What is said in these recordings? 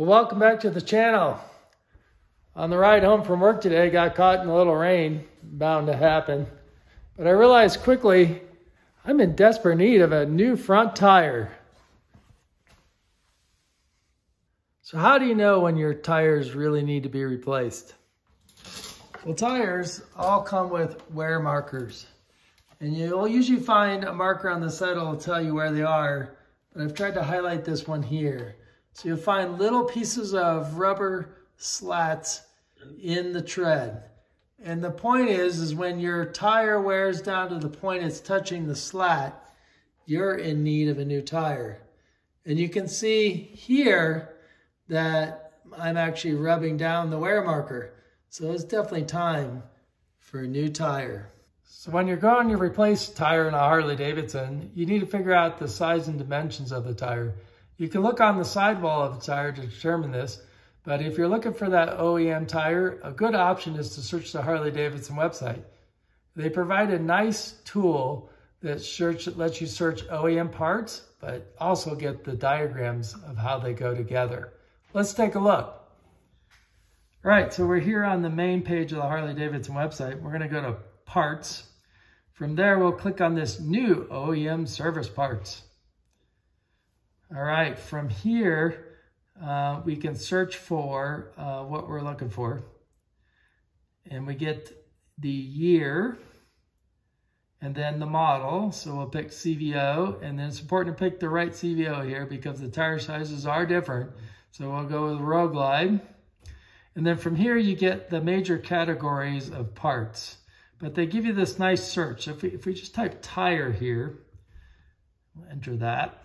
Well, welcome back to the channel. On the ride home from work today, got caught in a little rain, bound to happen. But I realized quickly, I'm in desperate need of a new front tire. So how do you know when your tires really need to be replaced? Well, tires all come with wear markers. And you'll usually find a marker on the side that will tell you where they are, but I've tried to highlight this one here. So you'll find little pieces of rubber slats in the tread. And the point is, is when your tire wears down to the point it's touching the slat, you're in need of a new tire. And you can see here that I'm actually rubbing down the wear marker. So it's definitely time for a new tire. So when you're going to replace tire in a Harley Davidson, you need to figure out the size and dimensions of the tire. You can look on the sidewall of the tire to determine this, but if you're looking for that OEM tire, a good option is to search the Harley Davidson website. They provide a nice tool that search, lets you search OEM parts, but also get the diagrams of how they go together. Let's take a look. All right, so we're here on the main page of the Harley Davidson website. We're gonna go to parts. From there, we'll click on this new OEM service parts. All right, from here, uh, we can search for uh, what we're looking for. And we get the year and then the model. So we'll pick CVO and then it's important to pick the right CVO here because the tire sizes are different. So we'll go with Road Glide. And then from here, you get the major categories of parts. But they give you this nice search. If we, if we just type tire here, we'll enter that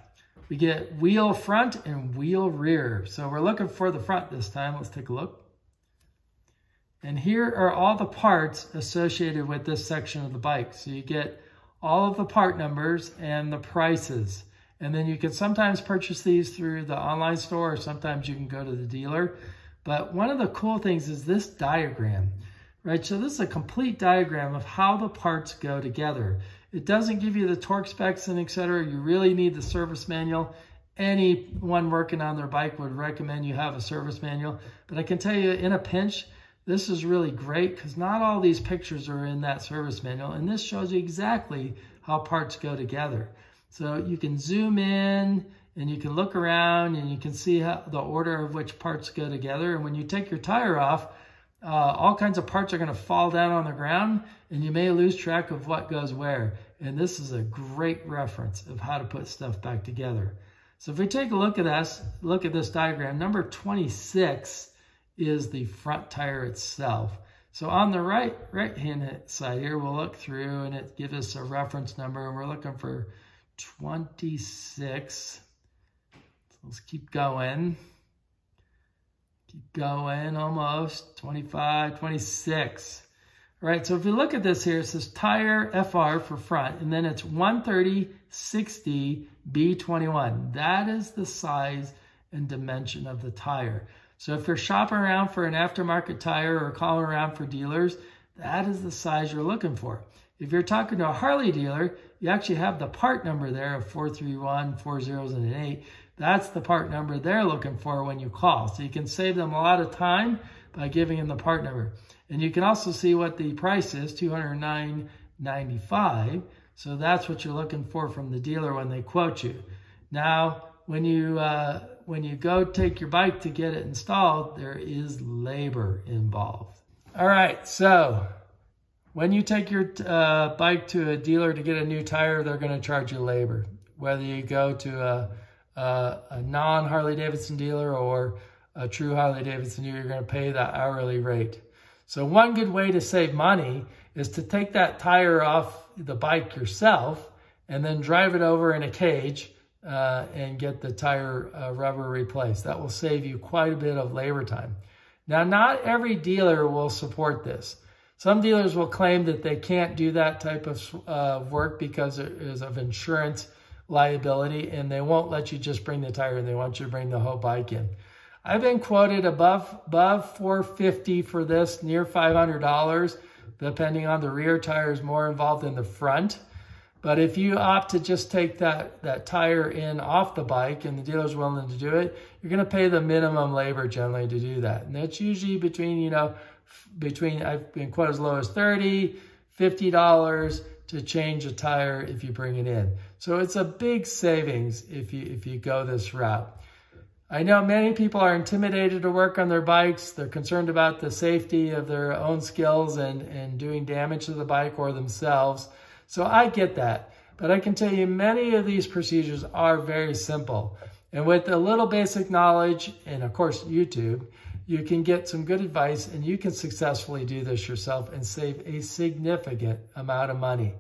we get wheel front and wheel rear. So we're looking for the front this time. Let's take a look. And here are all the parts associated with this section of the bike. So you get all of the part numbers and the prices. And then you can sometimes purchase these through the online store or sometimes you can go to the dealer. But one of the cool things is this diagram, right? So this is a complete diagram of how the parts go together. It doesn't give you the torque specs and etc. You really need the service manual. Anyone working on their bike would recommend you have a service manual. But I can tell you in a pinch, this is really great because not all these pictures are in that service manual. And this shows you exactly how parts go together. So you can zoom in and you can look around and you can see how the order of which parts go together. And when you take your tire off, uh, all kinds of parts are going to fall down on the ground and you may lose track of what goes where. And this is a great reference of how to put stuff back together. So if we take a look at this, look at this diagram, number 26 is the front tire itself. So on the right right hand side here, we'll look through and it gives us a reference number and we're looking for 26. So let's keep going. Keep going almost, 25, 26. Right, so if you look at this here, it says tire FR for front, and then it's 130, 60, B21. That is the size and dimension of the tire. So if you're shopping around for an aftermarket tire or calling around for dealers, that is the size you're looking for. If you're talking to a Harley dealer, you actually have the part number there of 431, four zeros and an eight. That's the part number they're looking for when you call. So you can save them a lot of time by giving them the part number. And you can also see what the price is, $209.95. So that's what you're looking for from the dealer when they quote you. Now, when you uh, when you go take your bike to get it installed, there is labor involved. All right, so when you take your uh, bike to a dealer to get a new tire, they're going to charge you labor. Whether you go to a uh, a non-Harley Davidson dealer or a true Harley Davidson you're going to pay that hourly rate. So one good way to save money is to take that tire off the bike yourself and then drive it over in a cage uh, and get the tire uh, rubber replaced. That will save you quite a bit of labor time. Now, not every dealer will support this. Some dealers will claim that they can't do that type of uh, work because it is of insurance liability and they won't let you just bring the tire and they want you to bring the whole bike in. I've been quoted above, above 450 for this, near $500, depending on the rear tire is more involved than the front. But if you opt to just take that, that tire in off the bike and the dealer's willing to do it, you're gonna pay the minimum labor generally to do that. And that's usually between, you know, between, I've been quite as low as 30, $50 to change a tire if you bring it in. So it's a big savings if you, if you go this route. I know many people are intimidated to work on their bikes. They're concerned about the safety of their own skills and, and doing damage to the bike or themselves. So I get that. But I can tell you many of these procedures are very simple. And with a little basic knowledge, and of course YouTube, you can get some good advice and you can successfully do this yourself and save a significant amount of money.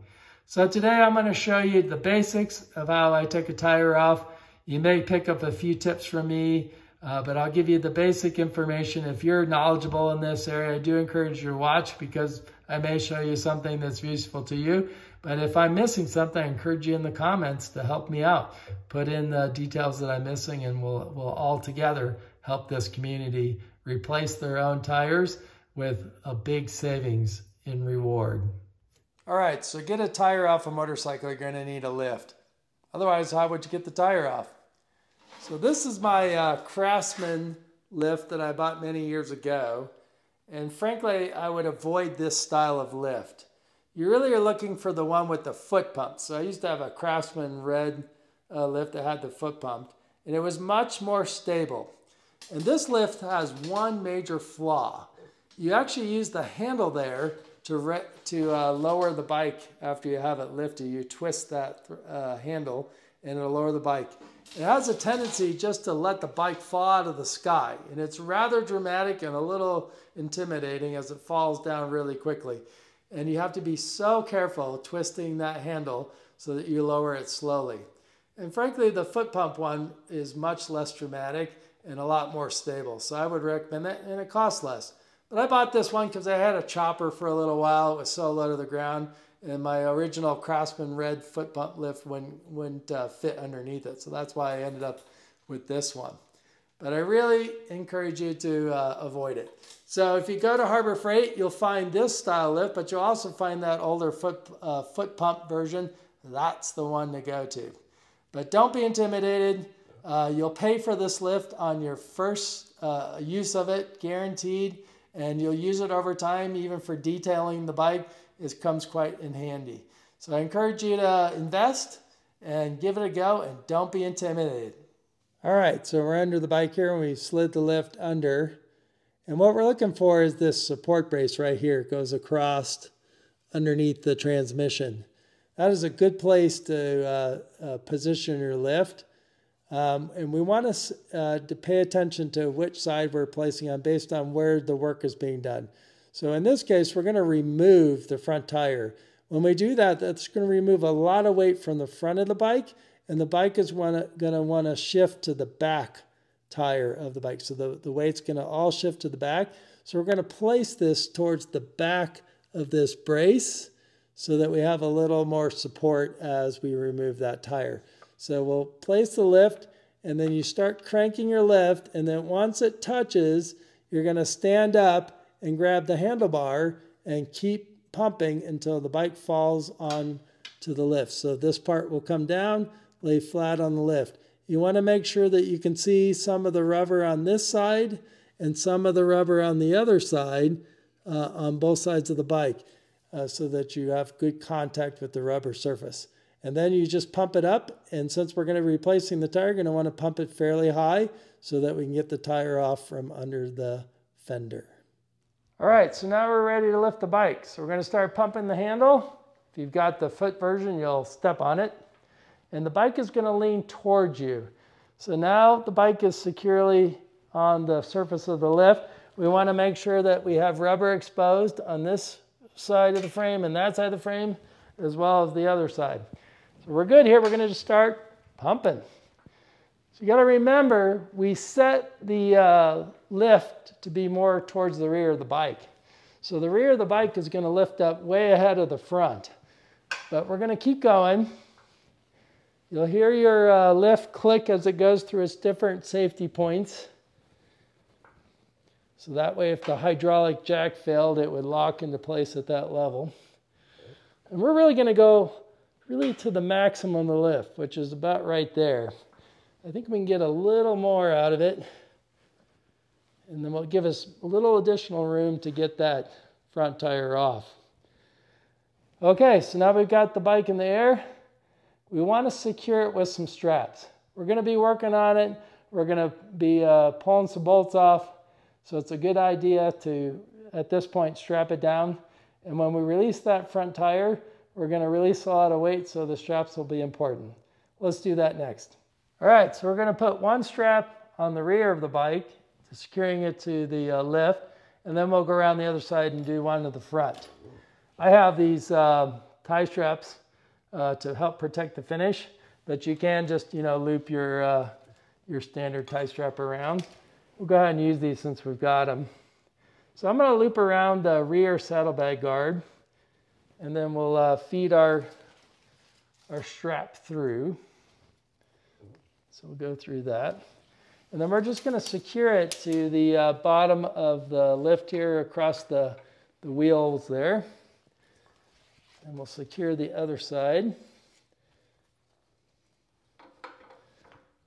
So today I'm going to show you the basics of how I take a tire off. You may pick up a few tips from me, uh, but I'll give you the basic information. If you're knowledgeable in this area, I do encourage you to watch because I may show you something that's useful to you. But if I'm missing something, I encourage you in the comments to help me out. Put in the details that I'm missing and we'll, we'll all together help this community replace their own tires with a big savings in reward. All right, so get a tire off a motorcycle, you're gonna need a lift. Otherwise, how would you get the tire off? So this is my uh, Craftsman lift that I bought many years ago. And frankly, I would avoid this style of lift you really are looking for the one with the foot pump. So I used to have a Craftsman red uh, lift that had the foot pump, and it was much more stable. And this lift has one major flaw. You actually use the handle there to, to uh, lower the bike after you have it lifted. You twist that uh, handle and it'll lower the bike. It has a tendency just to let the bike fall out of the sky. And it's rather dramatic and a little intimidating as it falls down really quickly. And you have to be so careful twisting that handle so that you lower it slowly. And frankly, the foot pump one is much less dramatic and a lot more stable. So I would recommend that and it costs less. But I bought this one because I had a chopper for a little while. It was so low to the ground. And my original Craftsman red foot pump lift wouldn't, wouldn't uh, fit underneath it. So that's why I ended up with this one. But I really encourage you to uh, avoid it. So if you go to Harbor Freight, you'll find this style lift, but you'll also find that older foot, uh, foot pump version. That's the one to go to. But don't be intimidated. Uh, you'll pay for this lift on your first uh, use of it, guaranteed, and you'll use it over time, even for detailing the bike. It comes quite in handy. So I encourage you to invest and give it a go and don't be intimidated. All right, so we're under the bike here and we slid the lift under. And what we're looking for is this support brace right here. It goes across underneath the transmission. That is a good place to uh, uh, position your lift. Um, and we want to, uh, to pay attention to which side we're placing on based on where the work is being done. So in this case, we're going to remove the front tire. When we do that, that's going to remove a lot of weight from the front of the bike and the bike is going to want to shift to the back tire of the bike. So the, the weight's going to all shift to the back. So we're going to place this towards the back of this brace so that we have a little more support as we remove that tire. So we'll place the lift and then you start cranking your lift and then once it touches, you're going to stand up and grab the handlebar and keep pumping until the bike falls on to the lift. So this part will come down, lay flat on the lift. You want to make sure that you can see some of the rubber on this side and some of the rubber on the other side uh, on both sides of the bike uh, so that you have good contact with the rubber surface. And then you just pump it up. And since we're going to be replacing the tire, you're going to want to pump it fairly high so that we can get the tire off from under the fender. All right, so now we're ready to lift the bike. So we're going to start pumping the handle. If you've got the foot version, you'll step on it and the bike is going to lean towards you. So now the bike is securely on the surface of the lift. We want to make sure that we have rubber exposed on this side of the frame and that side of the frame, as well as the other side. So we're good here. We're going to just start pumping. So you got to remember, we set the uh, lift to be more towards the rear of the bike. So the rear of the bike is going to lift up way ahead of the front. But we're going to keep going. You'll hear your uh, lift click as it goes through its different safety points. So that way, if the hydraulic jack failed, it would lock into place at that level. And we're really going to go really to the maximum of the lift, which is about right there. I think we can get a little more out of it. And then will give us a little additional room to get that front tire off. Okay, so now we've got the bike in the air. We want to secure it with some straps. We're going to be working on it. We're going to be uh, pulling some bolts off. So it's a good idea to, at this point, strap it down. And when we release that front tire, we're going to release a lot of weight, so the straps will be important. Let's do that next. All right, so we're going to put one strap on the rear of the bike, securing it to the uh, lift, and then we'll go around the other side and do one to the front. I have these uh, tie straps uh, to help protect the finish, but you can just, you know, loop your, uh, your standard tie strap around. We'll go ahead and use these since we've got them. So I'm going to loop around the rear saddlebag guard and then we'll uh, feed our, our strap through. So we'll go through that. And then we're just going to secure it to the uh, bottom of the lift here across the, the wheels there. And we'll secure the other side.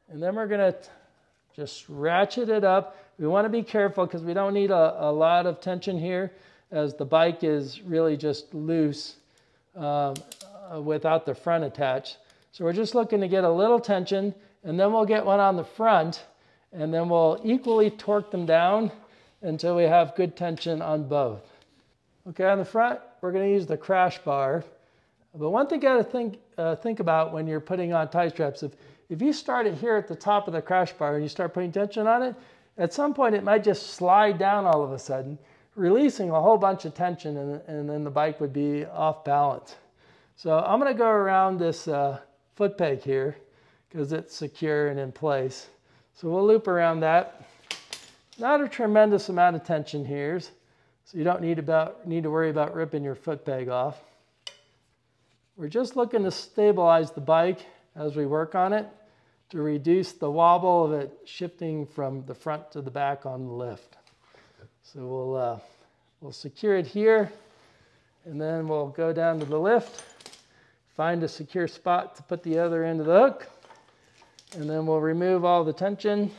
And then we're going to just ratchet it up. We want to be careful because we don't need a, a lot of tension here as the bike is really just loose um, uh, without the front attached. So we're just looking to get a little tension and then we'll get one on the front and then we'll equally torque them down until we have good tension on both. Okay, on the front, we're gonna use the crash bar. But one thing you gotta think, uh, think about when you're putting on tie straps, if, if you start it here at the top of the crash bar and you start putting tension on it, at some point it might just slide down all of a sudden releasing a whole bunch of tension and, and then the bike would be off balance. So I'm going to go around this uh, foot peg here because it's secure and in place. So we'll loop around that. Not a tremendous amount of tension here, so you don't need, about, need to worry about ripping your foot peg off. We're just looking to stabilize the bike as we work on it to reduce the wobble of it shifting from the front to the back on the lift. So we'll, uh, we'll secure it here and then we'll go down to the lift, find a secure spot to put the other end of the hook, and then we'll remove all the tension.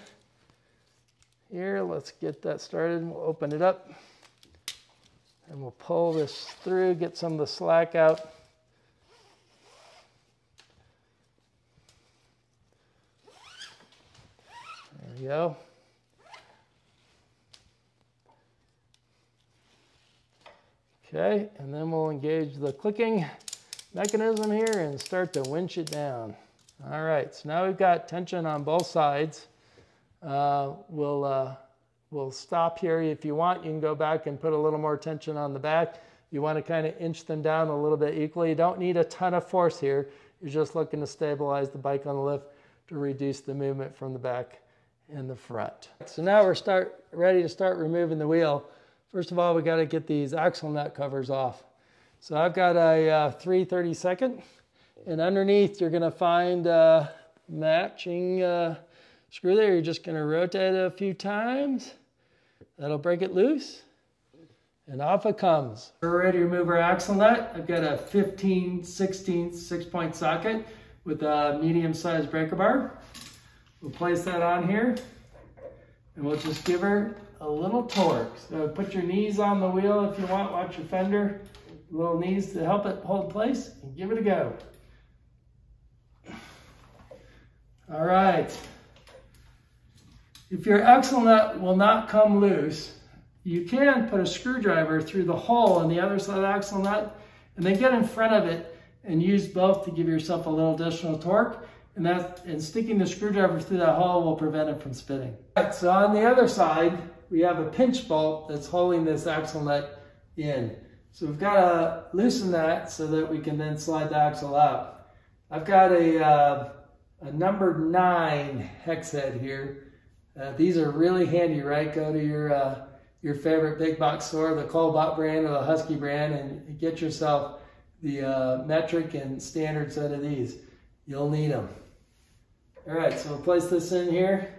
Here, let's get that started. We'll open it up and we'll pull this through, get some of the slack out. There we go. Okay, and then we'll engage the clicking mechanism here and start to winch it down. All right, so now we've got tension on both sides. Uh, we'll, uh, we'll stop here. If you want, you can go back and put a little more tension on the back. You want to kind of inch them down a little bit equally. You don't need a ton of force here. You're just looking to stabilize the bike on the lift to reduce the movement from the back and the front. So now we're start, ready to start removing the wheel. First of all, we got to get these axle nut covers off. So I've got a uh, 332nd, and underneath you're going to find a matching uh, screw there. You're just going to rotate it a few times. That'll break it loose, and off it comes. We're ready to remove our axle nut. I've got a 15 16 six-point socket with a medium-sized breaker bar. We'll place that on here, and we'll just give her a little torque. So put your knees on the wheel if you want, watch your fender, little knees to help it hold place, and give it a go. All right. If your axle nut will not come loose, you can put a screwdriver through the hole on the other side of the axle nut and then get in front of it and use both to give yourself a little additional torque. And that and sticking the screwdriver through that hole will prevent it from spinning. So on the other side, we have a pinch bolt that's holding this axle nut in. So we've got to loosen that so that we can then slide the axle out. I've got a, uh, a number nine hex head here. Uh, these are really handy, right? Go to your uh, your favorite big box store, the Kobalt brand or the Husky brand, and get yourself the uh, metric and standard set of these. You'll need them. All right, so we'll place this in here.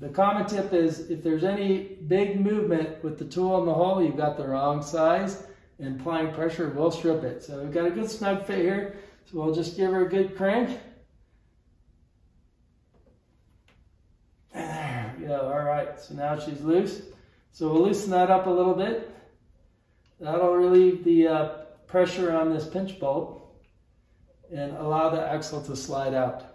The common tip is if there's any big movement with the tool in the hole, you've got the wrong size. and applying pressure will strip it. So we've got a good snug fit here. So we'll just give her a good crank. There go. All right. So now she's loose. So we'll loosen that up a little bit. That'll relieve the uh, pressure on this pinch bolt and allow the axle to slide out.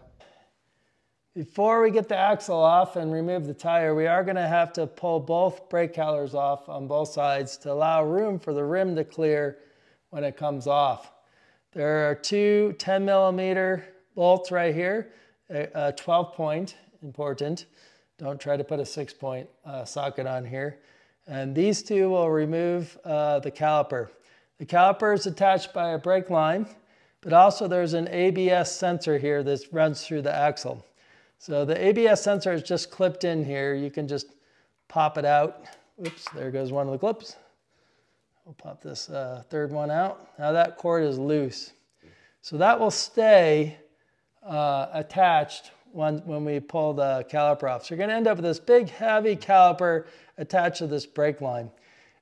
Before we get the axle off and remove the tire, we are going to have to pull both brake calipers off on both sides to allow room for the rim to clear when it comes off. There are two 10 millimeter bolts right here, a 12 point, important. Don't try to put a six point uh, socket on here. And these two will remove uh, the caliper. The caliper is attached by a brake line, but also there's an ABS sensor here that runs through the axle. So the ABS sensor is just clipped in here. You can just pop it out. Oops, there goes one of the clips. We'll pop this uh, third one out. Now that cord is loose. So that will stay uh, attached when, when we pull the caliper off. So you're gonna end up with this big heavy caliper attached to this brake line.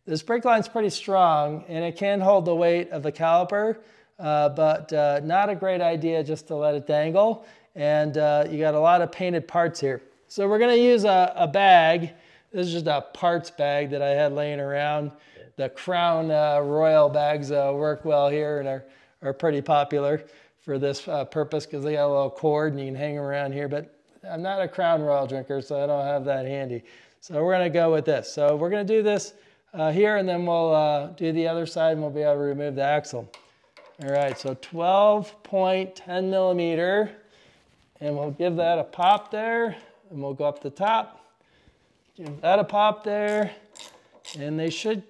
This brake line is pretty strong and it can hold the weight of the caliper, uh, but uh, not a great idea just to let it dangle and uh, you got a lot of painted parts here. So we're gonna use a, a, bag. This is just a parts bag that I had laying around. The Crown uh, Royal bags uh, work well here and are, are pretty popular for this uh, purpose because they got a little cord and you can hang them around here, but I'm not a Crown Royal drinker, so I don't have that handy. So we're gonna go with this. So we're gonna do this uh, here and then we'll uh, do the other side and we'll be able to remove the axle. All right, so 12.10 millimeter and we'll give that a pop there and we'll go up the top. Give that a pop there and they should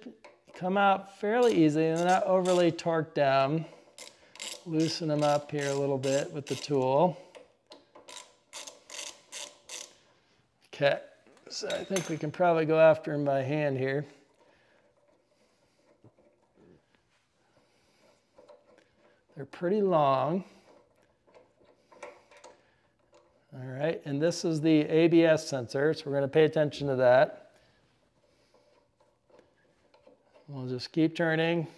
come out fairly easy and not overly torqued down. Loosen them up here a little bit with the tool. Okay, so I think we can probably go after them by hand here. They're pretty long. All right, and this is the ABS sensor, so we're going to pay attention to that. We'll just keep turning.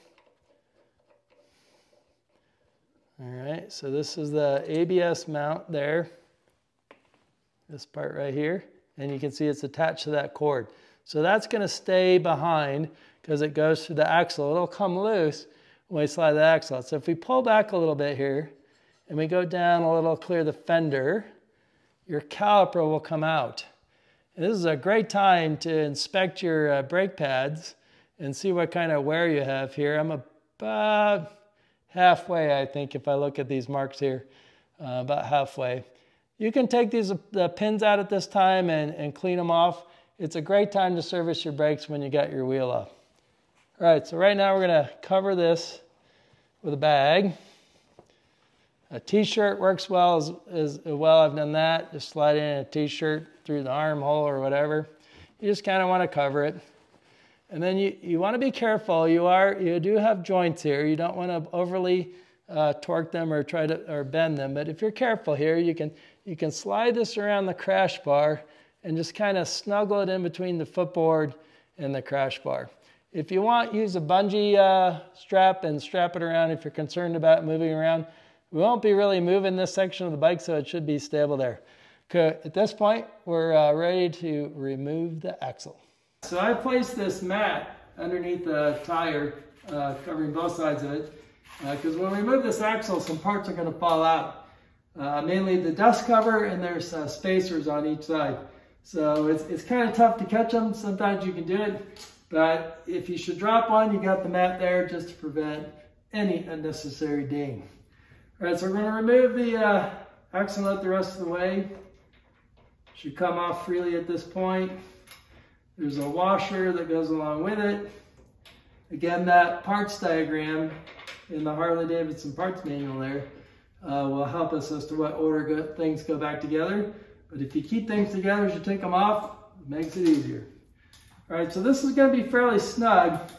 All right, so this is the ABS mount there, this part right here, and you can see it's attached to that cord. So that's going to stay behind because it goes through the axle. It'll come loose when we slide the axle out. So if we pull back a little bit here and we go down a little, clear the fender, your caliper will come out. And this is a great time to inspect your uh, brake pads and see what kind of wear you have here. I'm about halfway, I think, if I look at these marks here, uh, about halfway. You can take these the pins out at this time and, and clean them off. It's a great time to service your brakes when you got your wheel off. All right, so right now we're gonna cover this with a bag. A t-shirt works well as, as well. I've done that. Just slide in a t-shirt through the armhole or whatever. You just kind of want to cover it. And then you, you want to be careful. You are you do have joints here. You don't want to overly uh, torque them or try to or bend them. But if you're careful here, you can you can slide this around the crash bar and just kind of snuggle it in between the footboard and the crash bar. If you want, use a bungee uh, strap and strap it around if you're concerned about moving around. We won't be really moving this section of the bike, so it should be stable there. At this point, we're uh, ready to remove the axle. So I placed this mat underneath the tire, uh, covering both sides of it, because uh, when we move this axle, some parts are going to fall out. Uh, mainly the dust cover, and there's uh, spacers on each side. So it's, it's kind of tough to catch them. Sometimes you can do it, but if you should drop one, you got the mat there just to prevent any unnecessary ding. All right, so we're gonna remove the uh, axle nut the rest of the way. Should come off freely at this point. There's a washer that goes along with it. Again, that parts diagram in the Harley-Davidson parts manual there uh, will help us as to what order go things go back together. But if you keep things together as you take them off, it makes it easier. All right, so this is gonna be fairly snug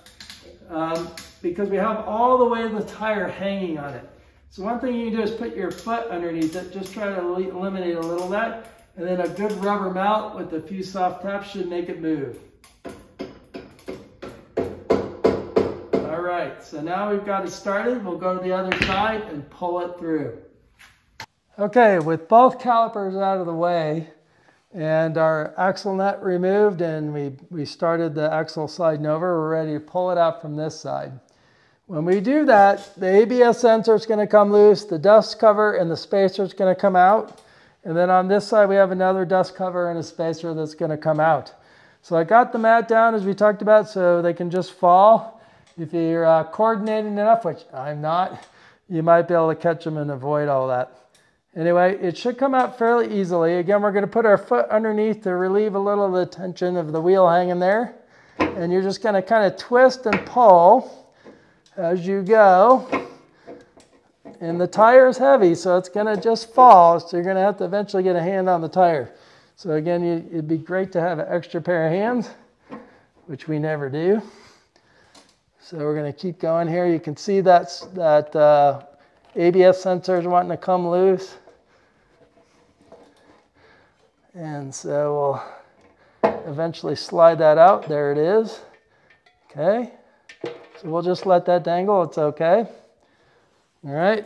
um, because we have all the way the tire hanging on it. So one thing you can do is put your foot underneath it, just try to eliminate a little of that, and then a good rubber mount with a few soft taps should make it move. All right. so now we've got it started. We'll go to the other side and pull it through. Okay, with both calipers out of the way and our axle nut removed and we, we started the axle sliding over, we're ready to pull it out from this side. When we do that, the ABS sensor is going to come loose, the dust cover and the spacer is going to come out. And then on this side, we have another dust cover and a spacer that's going to come out. So I got the mat down as we talked about so they can just fall. If you're uh, coordinated enough, which I'm not, you might be able to catch them and avoid all that. Anyway, it should come out fairly easily. Again, we're going to put our foot underneath to relieve a little of the tension of the wheel hanging there. And you're just going to kind of twist and pull as you go. And the tire is heavy, so it's going to just fall. So you're going to have to eventually get a hand on the tire. So again, you, it'd be great to have an extra pair of hands, which we never do. So we're going to keep going here. You can see that's, that uh, ABS sensor is wanting to come loose. And so we'll eventually slide that out. There it is. Okay. So we'll just let that dangle. It's okay. All right.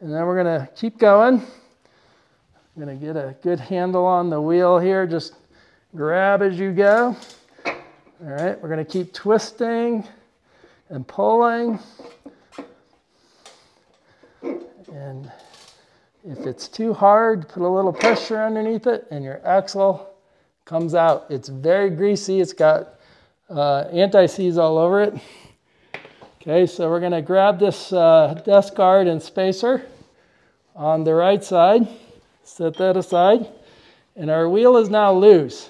And then we're going to keep going. I'm going to get a good handle on the wheel here. Just grab as you go. All right. We're going to keep twisting and pulling. And if it's too hard, put a little pressure underneath it and your axle comes out. It's very greasy. It's got uh, anti-seize all over it. Okay, so we're gonna grab this uh, dust guard and spacer on the right side, set that aside, and our wheel is now loose.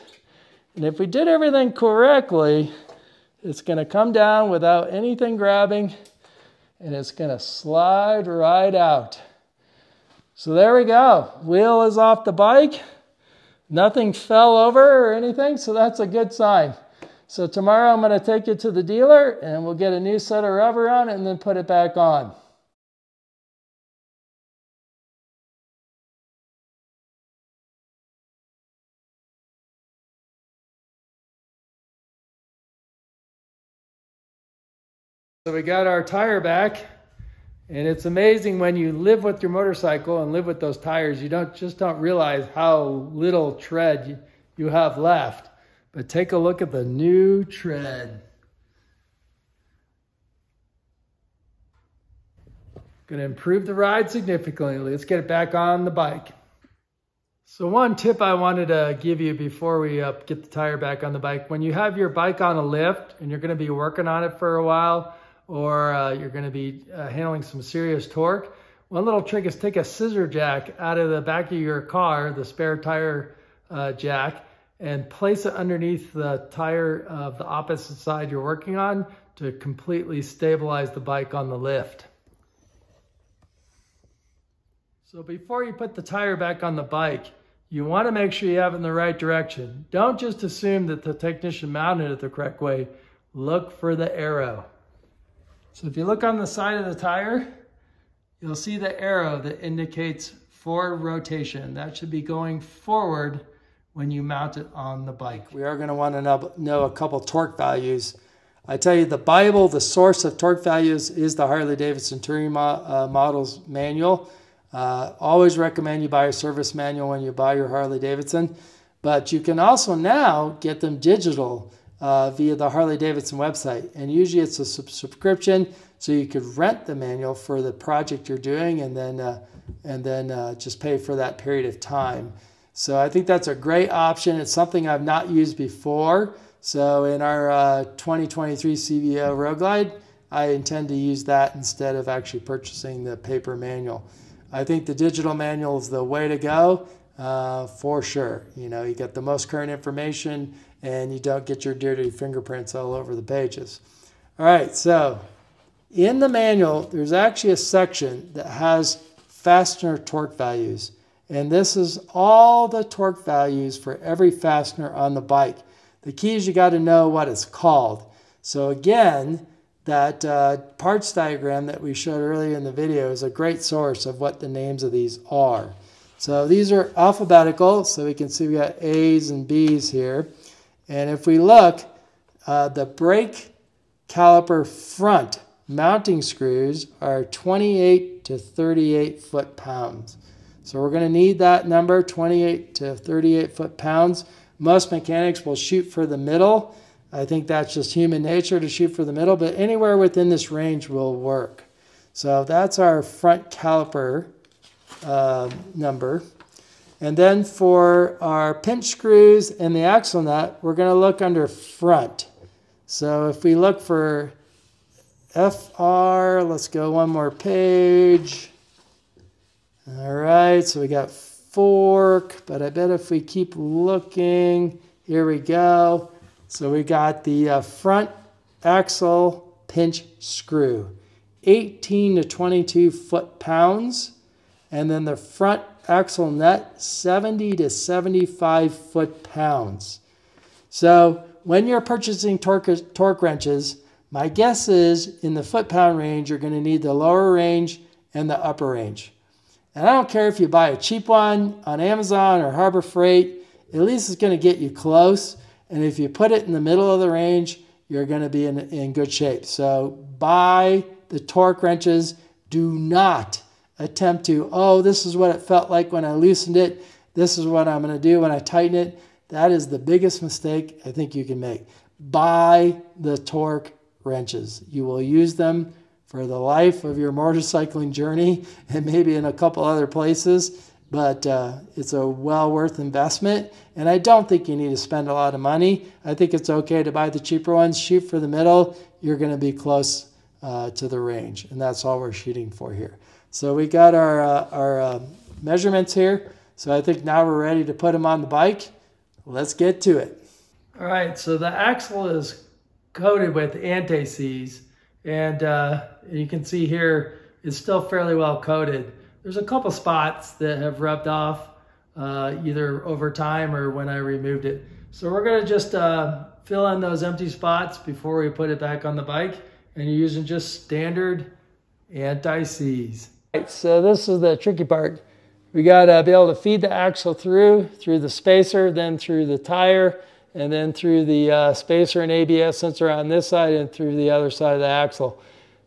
And if we did everything correctly, it's going to come down without anything grabbing and it's going to slide right out. So there we go. Wheel is off the bike. Nothing fell over or anything, so that's a good sign. So tomorrow I'm going to take it to the dealer and we'll get a new set of rubber on it and then put it back on. So we got our tire back and it's amazing when you live with your motorcycle and live with those tires, you don't just don't realize how little tread you, you have left. But take a look at the new tread. Going to improve the ride significantly. Let's get it back on the bike. So one tip I wanted to give you before we uh, get the tire back on the bike, when you have your bike on a lift and you're going to be working on it for a while, or uh, you're going to be uh, handling some serious torque. One little trick is take a scissor jack out of the back of your car, the spare tire uh, jack, and place it underneath the tire of the opposite side you're working on to completely stabilize the bike on the lift. So before you put the tire back on the bike, you want to make sure you have it in the right direction. Don't just assume that the technician mounted it the correct way. Look for the arrow. So if you look on the side of the tire, you'll see the arrow that indicates forward rotation. That should be going forward when you mount it on the bike. We are going to want to know a couple torque values. I tell you, the Bible, the source of torque values is the Harley-Davidson Touring mo uh, Models Manual. Uh, always recommend you buy a service manual when you buy your Harley-Davidson. But you can also now get them digital uh, via the Harley Davidson website. And usually it's a sub subscription, so you could rent the manual for the project you're doing and then, uh, and then uh, just pay for that period of time. So I think that's a great option. It's something I've not used before. So in our uh, 2023 CVO Road Glide, I intend to use that instead of actually purchasing the paper manual. I think the digital manual is the way to go uh, for sure. You know, you get the most current information and you don't get your dirty fingerprints all over the pages. All right, so in the manual, there's actually a section that has fastener torque values. And this is all the torque values for every fastener on the bike. The key is you got to know what it's called. So again, that uh, parts diagram that we showed earlier in the video is a great source of what the names of these are. So these are alphabetical, so we can see we got A's and B's here. And if we look, uh, the brake caliper front mounting screws are 28 to 38 foot-pounds. So we're going to need that number, 28 to 38 foot-pounds. Most mechanics will shoot for the middle. I think that's just human nature to shoot for the middle, but anywhere within this range will work. So that's our front caliper uh, number. And then for our pinch screws and the axle nut, we're going to look under front. So if we look for FR, let's go one more page. All right, so we got fork, but I bet if we keep looking, here we go. So we got the uh, front axle pinch screw, 18 to 22 foot-pounds, and then the front axle nut, 70 to 75 foot-pounds. So when you're purchasing torque, torque wrenches, my guess is in the foot-pound range, you're going to need the lower range and the upper range. And I don't care if you buy a cheap one on Amazon or Harbor Freight, at least it's going to get you close. And if you put it in the middle of the range, you're going to be in, in good shape. So buy the torque wrenches. Do not attempt to, oh, this is what it felt like when I loosened it. This is what I'm going to do when I tighten it. That is the biggest mistake I think you can make. Buy the torque wrenches. You will use them for the life of your motorcycling journey and maybe in a couple other places. But uh, it's a well worth investment. And I don't think you need to spend a lot of money. I think it's okay to buy the cheaper ones, shoot for the middle. You're going to be close uh, to the range. And that's all we're shooting for here. So we got our, uh, our uh, measurements here. So I think now we're ready to put them on the bike. Let's get to it. All right, so the axle is coated with anti-seize. And uh, you can see here, it's still fairly well coated. There's a couple spots that have rubbed off uh, either over time or when I removed it. So we're gonna just uh, fill in those empty spots before we put it back on the bike. And you're using just standard anti-seize. Right, so this is the tricky part. We gotta be able to feed the axle through, through the spacer, then through the tire, and then through the uh, spacer and ABS sensor on this side and through the other side of the axle.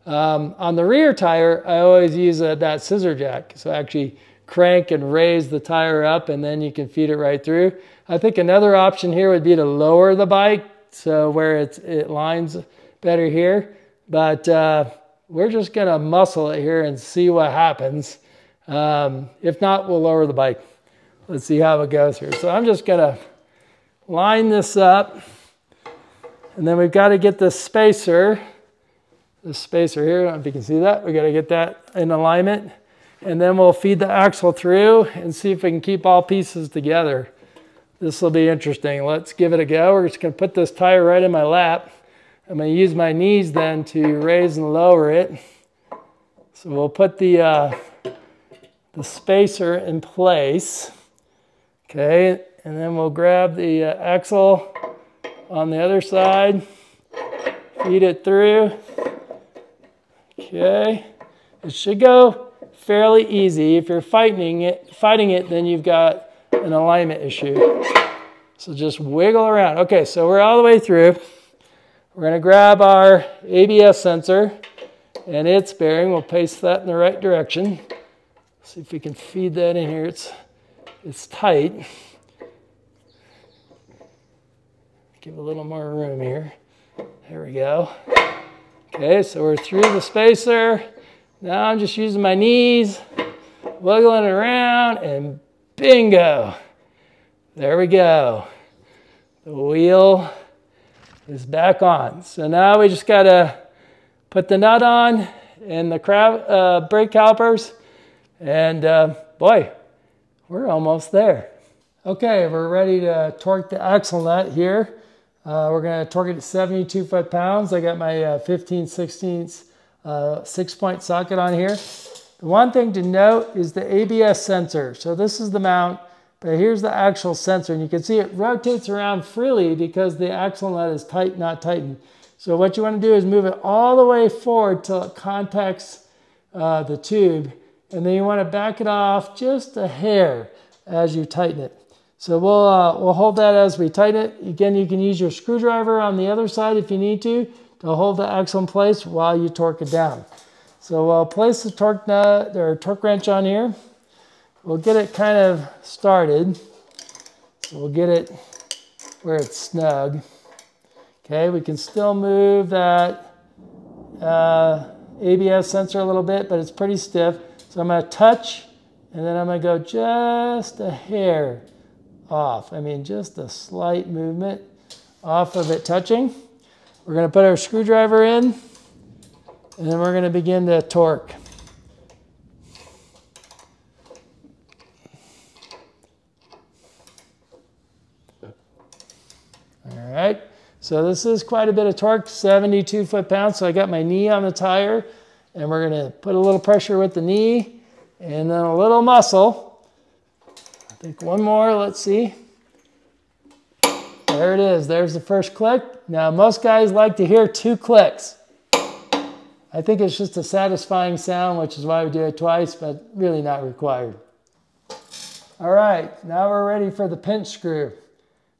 Um, on the rear tire, I always use uh, that scissor jack. So I actually crank and raise the tire up and then you can feed it right through. I think another option here would be to lower the bike so where it's, it lines better here. But uh, we're just gonna muscle it here and see what happens. Um, if not, we'll lower the bike. Let's see how it goes here. So I'm just gonna line this up. And then we've got to get the spacer, the spacer here, I don't know if you can see that. We've got to get that in alignment. And then we'll feed the axle through and see if we can keep all pieces together. This will be interesting. Let's give it a go. We're just going to put this tire right in my lap. I'm going to use my knees then to raise and lower it. So we'll put the, uh, the spacer in place. Okay, and then we'll grab the uh, axle on the other side, feed it through. Okay, it should go fairly easy. If you're fighting it, fighting it, then you've got an alignment issue. So just wiggle around. Okay, so we're all the way through. We're gonna grab our ABS sensor and its bearing. We'll paste that in the right direction. See if we can feed that in here. It's, it's tight. Give a little more room here. There we go. Okay, so we're through the spacer. Now I'm just using my knees, wiggling around, and bingo. There we go. The wheel is back on. So now we just gotta put the nut on and the crab, uh, brake calipers, and uh, boy, we're almost there. Okay, we're ready to torque the axle nut here. Uh, we're going to torque it at 72 foot-pounds. I got my uh, 15 16 uh, six-point socket on here. The one thing to note is the ABS sensor. So this is the mount, but here's the actual sensor. And you can see it rotates around freely because the axle nut is tight, not tightened. So what you want to do is move it all the way forward till it contacts uh, the tube. And then you want to back it off just a hair as you tighten it. So we'll, uh, we'll hold that as we tighten it. Again, you can use your screwdriver on the other side if you need to, to hold the axle in place while you torque it down. So I'll place the torque nut or torque wrench on here. We'll get it kind of started. So we'll get it where it's snug. Okay, we can still move that uh, ABS sensor a little bit, but it's pretty stiff. So I'm gonna touch and then I'm gonna go just a hair off. I mean, just a slight movement off of it touching. We're gonna put our screwdriver in and then we're gonna begin to torque. All right, so this is quite a bit of torque, 72 foot-pounds. So I got my knee on the tire and we're gonna put a little pressure with the knee and then a little muscle. Think one more, let's see. There it is, there's the first click. Now most guys like to hear two clicks. I think it's just a satisfying sound, which is why we do it twice, but really not required. All right, now we're ready for the pinch screw.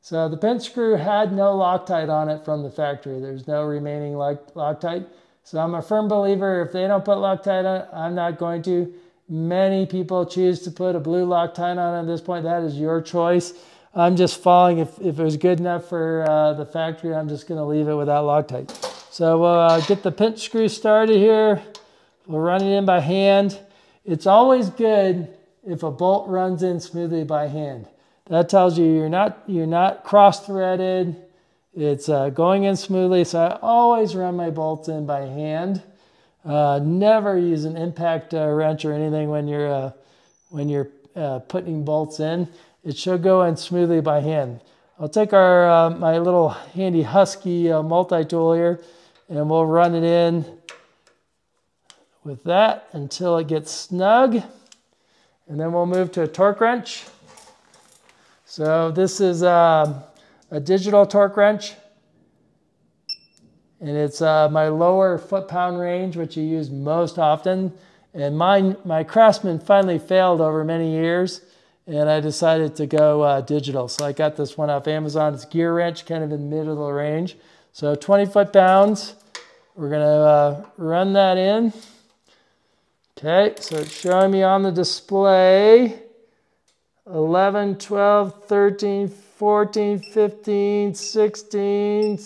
So the pinch screw had no Loctite on it from the factory. There's no remaining Loctite. So I'm a firm believer if they don't put Loctite on, I'm not going to. Many people choose to put a blue Loctite on at this point. That is your choice. I'm just following. If, if it was good enough for uh, the factory, I'm just going to leave it without Loctite. So we'll uh, get the pinch screw started here. We'll run it in by hand. It's always good if a bolt runs in smoothly by hand. That tells you you're not, you're not cross-threaded. It's uh, going in smoothly. So I always run my bolts in by hand. Uh, never use an impact uh, wrench or anything when you're, uh, when you're uh, putting bolts in. It should go in smoothly by hand. I'll take our, uh, my little handy Husky multi-tool here and we'll run it in with that until it gets snug. And then we'll move to a torque wrench. So this is uh, a digital torque wrench. And it's uh, my lower foot-pound range, which you use most often. And mine, my Craftsman finally failed over many years, and I decided to go uh, digital. So I got this one off Amazon. It's GearWrench, kind of in the middle of the range. So 20 foot-pounds. We're going to uh, run that in. Okay, so it's showing me on the display 11, 12, 13, 14, 15, 16,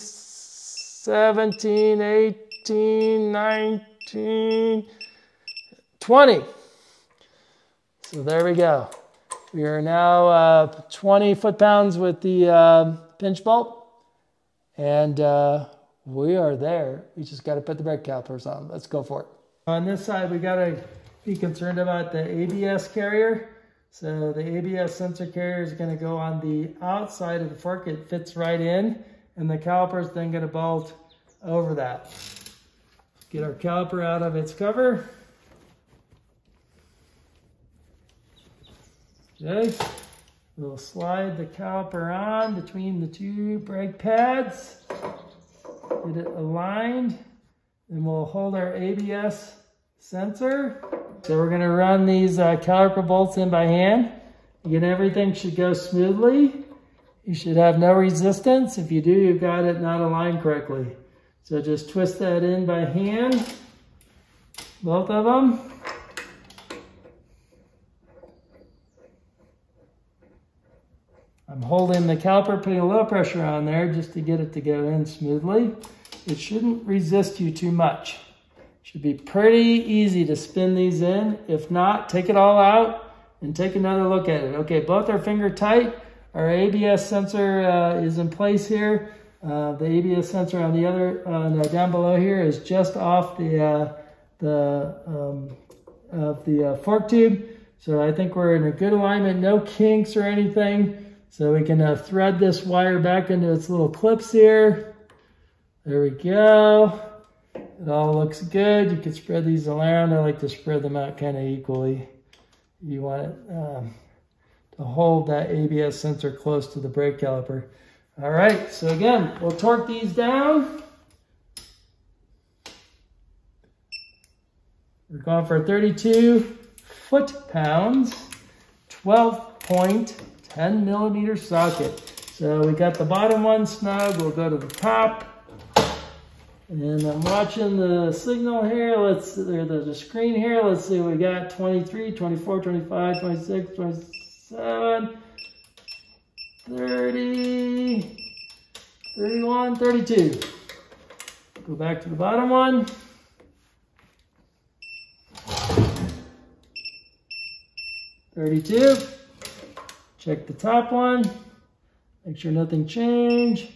17, 18, 19, 20. So there we go. We are now uh, 20 foot-pounds with the uh, pinch bolt. And uh, we are there. We just got to put the brake calipers on. Let's go for it. On this side, we got to be concerned about the ABS carrier. So the ABS sensor carrier is going to go on the outside of the fork. It fits right in, and the caliper is then to bolt over that. Get our caliper out of its cover. Okay, we'll slide the caliper on between the two brake pads. Get it aligned, and we'll hold our ABS sensor so we're gonna run these uh, caliper bolts in by hand. Again, everything should go smoothly. You should have no resistance. If you do, you've got it not aligned correctly. So just twist that in by hand, both of them. I'm holding the caliper, putting a little pressure on there just to get it to go in smoothly. It shouldn't resist you too much. Should be pretty easy to spin these in. If not, take it all out and take another look at it. Okay, both are finger tight. Our ABS sensor uh, is in place here. Uh, the ABS sensor on the other, uh, down below here is just off the, uh, the, um, of the uh, fork tube. So I think we're in a good alignment, no kinks or anything. So we can thread this wire back into its little clips here. There we go. It all looks good. You can spread these around. I like to spread them out kind of equally. You want it um, to hold that ABS sensor close to the brake caliper. All right, so again, we'll torque these down. We're going for 32 foot-pounds, 12.10 millimeter socket. So we got the bottom one snug. We'll go to the top. And I'm watching the signal here. Let's, or the, the screen here. Let's see, we got 23, 24, 25, 26, 27, 30, 31, 32. Go back to the bottom one. Thirty-two. Check the top one. Make sure nothing changed.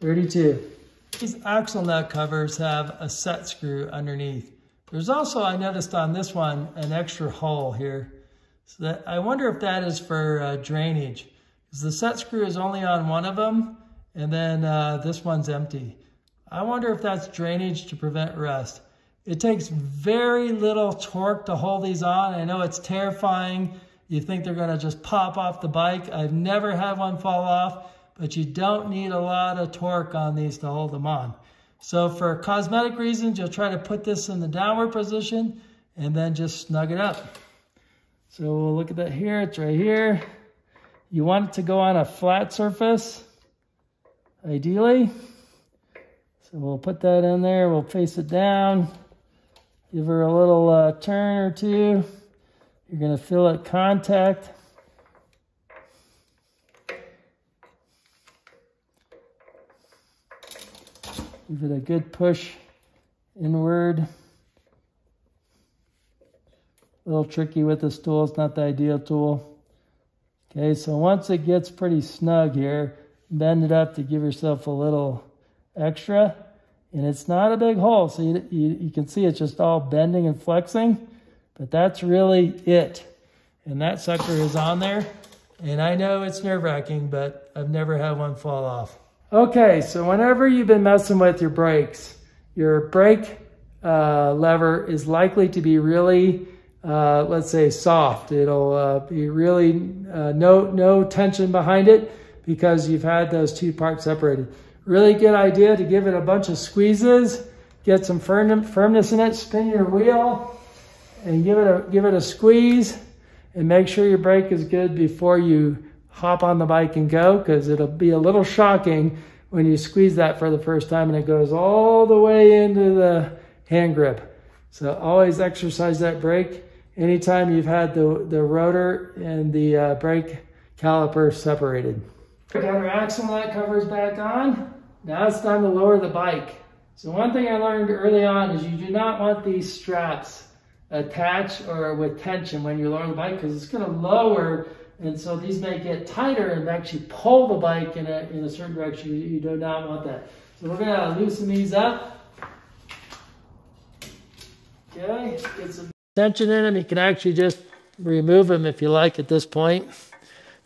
32. These axle nut covers have a set screw underneath. There's also, I noticed on this one, an extra hole here. So that I wonder if that is for uh, drainage. Because the set screw is only on one of them, and then uh, this one's empty. I wonder if that's drainage to prevent rust. It takes very little torque to hold these on. I know it's terrifying. You think they're gonna just pop off the bike. I've never had one fall off but you don't need a lot of torque on these to hold them on. So for cosmetic reasons, you'll try to put this in the downward position and then just snug it up. So we'll look at that here, it's right here. You want it to go on a flat surface, ideally. So we'll put that in there, we'll face it down, give her a little uh, turn or two. You're gonna feel it contact. Give it a good push inward. Little tricky with this tool. It's not the ideal tool. Okay, so once it gets pretty snug here, bend it up to give yourself a little extra. And it's not a big hole, so you, you, you can see it's just all bending and flexing. But that's really it. And that sucker is on there. And I know it's nerve-wracking, but I've never had one fall off. Okay, so whenever you've been messing with your brakes, your brake uh, lever is likely to be really, uh, let's say, soft. It'll uh, be really uh, no, no tension behind it because you've had those two parts separated. Really good idea to give it a bunch of squeezes, get some firm, firmness in it, spin your wheel, and give it a give it a squeeze, and make sure your brake is good before you hop on the bike and go because it'll be a little shocking when you squeeze that for the first time and it goes all the way into the hand grip. So always exercise that brake anytime you've had the, the rotor and the uh, brake caliper separated. Our axle nut covers back on. Now it's time to lower the bike. So one thing I learned early on is you do not want these straps attached or with tension when you lower the bike because it's going to lower and so these may get tighter and actually pull the bike in a, in a certain direction. You, you do not want that. So we're going to loosen these up. Okay, get some tension in them. You can actually just remove them if you like at this point.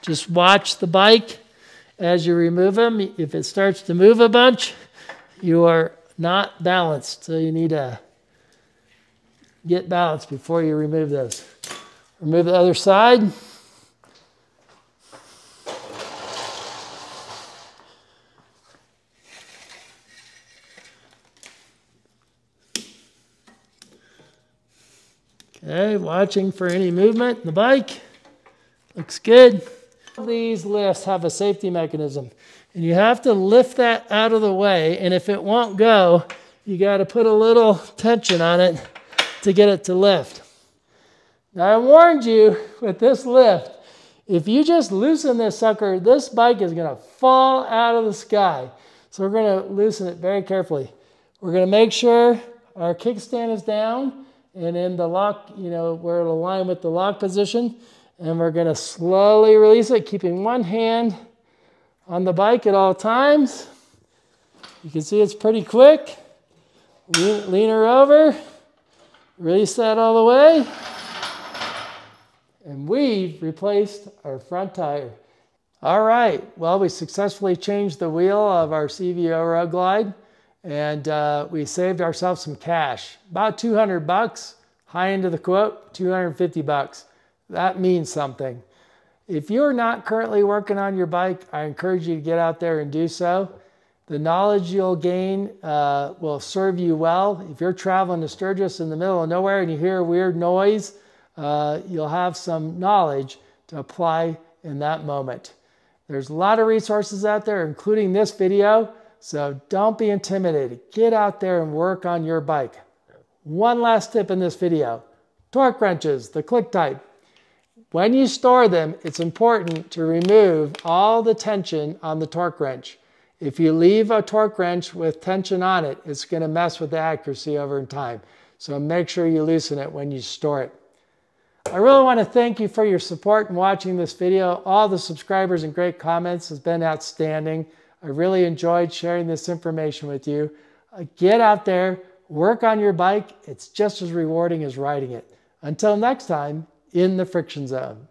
Just watch the bike as you remove them. If it starts to move a bunch, you are not balanced. So you need to get balanced before you remove those. Remove the other side. Okay, watching for any movement in the bike. Looks good. These lifts have a safety mechanism. And you have to lift that out of the way. And if it won't go, you got to put a little tension on it to get it to lift. Now, I warned you with this lift, if you just loosen this sucker, this bike is going to fall out of the sky. So we're going to loosen it very carefully. We're going to make sure our kickstand is down and in the lock, you know, where it'll align with the lock position. And we're going to slowly release it, keeping one hand on the bike at all times. You can see it's pretty quick. Lean, lean her over, release that all the way. And we've replaced our front tire. All right, well, we successfully changed the wheel of our CVO Road Glide and uh, we saved ourselves some cash. About 200 bucks, high end of the quote, 250 bucks. That means something. If you're not currently working on your bike, I encourage you to get out there and do so. The knowledge you'll gain uh, will serve you well. If you're traveling to Sturgis in the middle of nowhere and you hear a weird noise, uh, you'll have some knowledge to apply in that moment. There's a lot of resources out there, including this video So don't be intimidated. Get out there and work on your bike. One last tip in this video. Torque wrenches, the click type. When you store them, it's important to remove all the tension on the torque wrench. If you leave a torque wrench with tension on it, it's going to mess with the accuracy over time. So make sure you loosen it when you store it. I really want to thank you for your support in watching this video. All the subscribers and great comments has been outstanding. I really enjoyed sharing this information with you. Uh, get out there, work on your bike. It's just as rewarding as riding it. Until next time, in the friction zone.